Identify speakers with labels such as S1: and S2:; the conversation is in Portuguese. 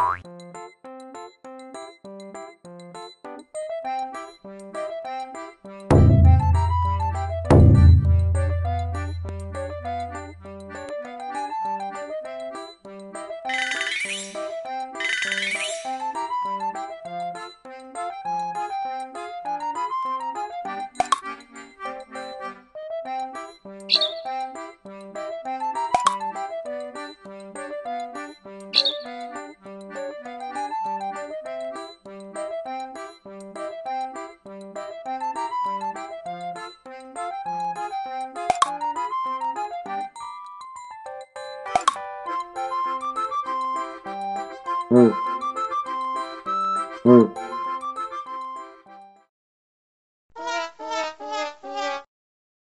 S1: Bye.
S2: Hum. Hum.